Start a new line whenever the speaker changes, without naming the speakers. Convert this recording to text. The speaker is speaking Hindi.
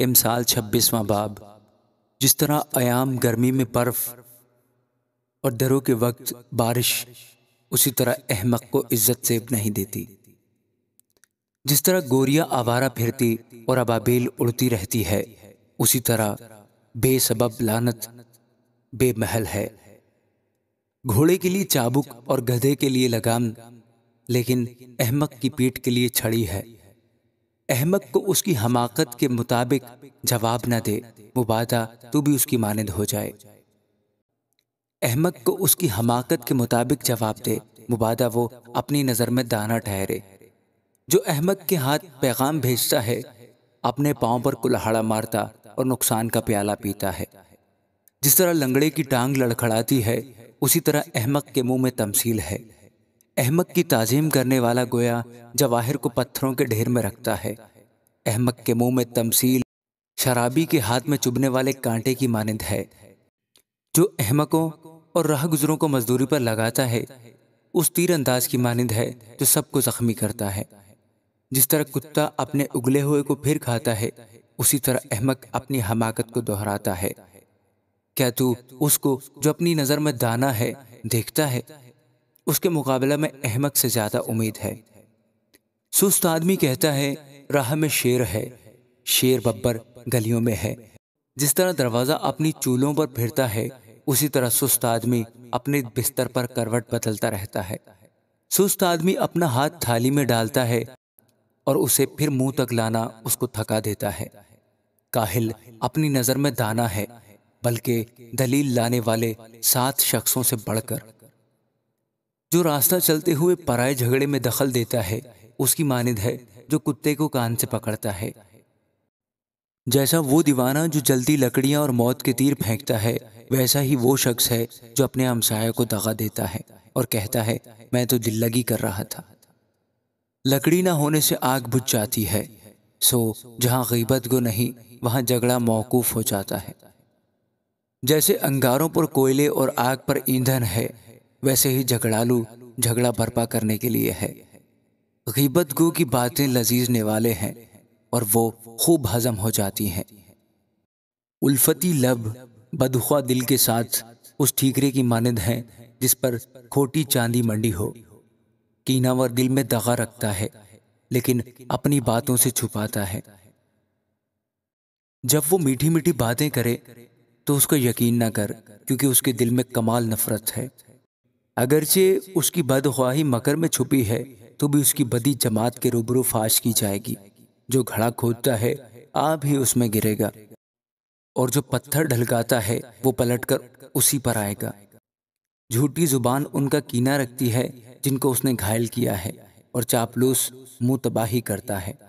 इमसाल छब्बीसवां बाब। जिस तरह आयाम गर्मी में बर्फ़ और दरों के वक्त बारिश उसी तरह अहमक को इज़्ज़त से नहीं देती। जिस तरह गोरिया आवारा फिरती और अबाबेल उड़ती रहती है, उसी तरह बेसबब लानत, बेमहल है। घोड़े के लिए चाबुक और गधे के लिए लगाम, लेकिन अहमक की पीठ के लिए छड़ी है। अहमक को उसकी हमाकत के मुताबिक जवाब न दे, मुबादा तो भी उसकी मानद हो जाए। अहमक को उसकी हमाकत के मुताबिक जवाब दे, मुबादा, वो अपनी नज़र में दाना ठहरे। जो अहमक के हाथ पैगाम भेजता है, अपने पाँव पर कुल्हाड़ा मारता और नुकसान का प्याला पीता है। जिस तरह लंगड़े की टांग लड़खड़ाती है, उसी तरह अहमक के मुँह में तमसील है। अहमक की ताजीम करने वाला गोया जवाहिर को पत्थरों के ढेर में रखता है। अहमक के मुँह में तमसील, शराबी के हाथ में चुभने वाले कांटे की मानंद है। जो अहमकों और राह गुजरों को मजदूरी पर लगाता है, उस तीर अंदाज की मानंद है जो सबको जख्मी करता है। जिस तरह कुत्ता अपने उगले हुए को फिर खाता है, उसी तरह अहमक अपनी हमाकत को दोहराता है। क्या तू उसको जो अपनी नज़र में दाना है, देखता है? उसके मुकाबले में अहमक से ज़्यादा उम्मीद है। सुस्त आदमी कहता है, राह में शेर है, शेर बब्बर गलियों में है। जिस तरह दरवाज़ा अपनी चूलों पर फिरता है, उसी तरह सुस्त आदमी अपने बिस्तर पर करवट बदलता रहता है। सुस्त आदमी अपना हाथ थाली में डालता है और उसे फिर मुँह तक लाना उसको थका देता है। काहिल अपनी नज़र में दाना है, बल्कि दलील लाने वाले सात शख्सों से बढ़कर। जो रास्ता चलते हुए पराए झगड़े में दखल देता है, उसकी मानद है, जो कुत्ते को कान से पकड़ता है। जैसा वो दीवाना जो जल्दी लकड़ियाँ और मौत के तीर फेंकता है, वैसा ही वो शख्स है, जो अपने हमसाया को दगा देता है और कहता है, मैं तो दिल लगी कर रहा था। लकड़ी ना होने से आग बुझ जाती है। सो, जहाँ गीबत गो नहीं, वहाँ झगड़ा मौकूफ हो जाता है। जैसे अंगारों पर कोयले और आग पर ईंधन है वैसे ही झगड़ालू झगड़ा बर्पा करने के लिए है। गीबत गो की बातें लजीजने वाले हैं और वो खूब हजम हो जाती हैं। उल्फती लब बदखा दिल के साथ उस ठीकरे की मानद है जिस पर खोटी चांदी मंडी हो। कीनावर दिल में दगा रखता है, लेकिन अपनी बातों से छुपाता है। जब वो मीठी मीठी बातें करे तो उसको यकीन ना कर, क्योंकि उसके दिल में कमाल नफरत है। अगरचे उसकी बदख्वाही मकर में छुपी है तो भी उसकी बदी जमात के रूबरू फाश की जाएगी। जो घड़ा खोदता है, आप ही उसमें गिरेगा। और जो पत्थर ढलकाता है, वो पलटकर उसी पर आएगा। झूठी ज़ुबान उनका कीना रखती है, जिनको उसने घायल किया है, और चापलूस मुँह तबाही करता है।